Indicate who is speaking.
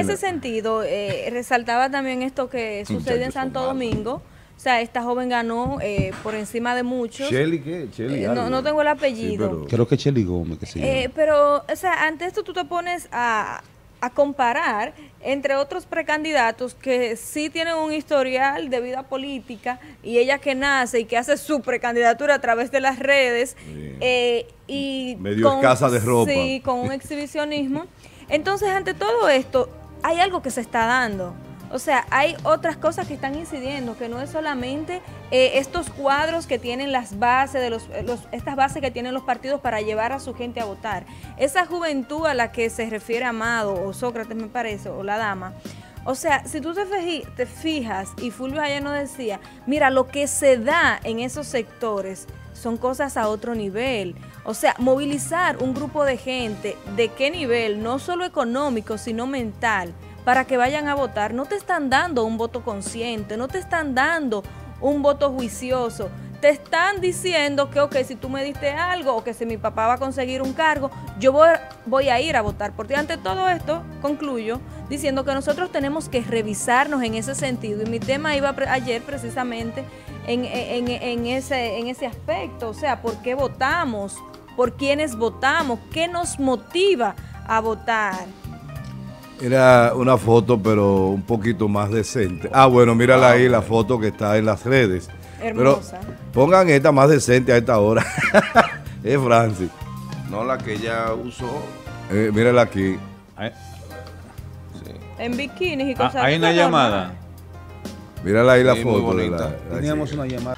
Speaker 1: ese sentido, eh, resaltaba también esto que sucede en Santo Domingo. O sea, esta joven ganó eh, por encima de muchos.
Speaker 2: ¿Shelly qué? Shelly
Speaker 1: Eh, no, no tengo el apellido.
Speaker 3: Creo que Chely Gómez, que se
Speaker 1: Eh, pero, o sea, ante esto tú te pones a, a comparar entre otros precandidatos que sí tienen un historial de vida política y ella que nace y que hace su precandidatura a través de las redes eh, y
Speaker 2: Medio escasa de ropa.
Speaker 1: Sí, con un exhibicionismo. Entonces, ante todo esto, hay algo que se está dando. O sea, hay otras cosas que están incidiendo, que no es solamente eh, estos cuadros que tienen las bases, de los, eh, los- estas bases que tienen los partidos para llevar a su gente a votar. Esa juventud a la que se refiere Amado o Sócrates, me parece, o la dama. O sea, si tú te, fijas, y Fulvio ayer nos decía, mira, lo que se da en esos sectores son cosas a otro nivel. O sea, movilizar un grupo de gente, ¿de qué nivel? No solo económico, sino mental, para que vayan a votar. No te están dando un voto consciente, no te están dando un voto juicioso. Te están diciendo que, ok, si tú me diste algo o que si mi papá va a conseguir un cargo, yo voy, a ir a votar. Porque ante todo esto, concluyo diciendo que nosotros tenemos que revisarnos en ese sentido. Y mi tema iba ayer precisamente en, en- en ese, en ese aspecto. O sea, ¿por qué votamos? ¿Por quiénes votamos? ¿Qué nos motiva a votar?
Speaker 2: Era una foto, pero un poquito más decente. Ah, bueno, mírala ahí, la foto que está en las redes.
Speaker 1: Hermosa.
Speaker 2: Pero pongan esta más decente a esta hora. es Francis.
Speaker 4: No la que ella usó.
Speaker 2: Eh, mírala aquí.
Speaker 5: Hay,
Speaker 1: En bikinis y
Speaker 5: ah,
Speaker 1: cosas
Speaker 5: hay una llamada.
Speaker 2: Mírala ahí la
Speaker 4: Sí,
Speaker 2: foto. de
Speaker 4: bonita.
Speaker 2: la- la
Speaker 3: Teníamos
Speaker 2: chica.
Speaker 3: una llamada.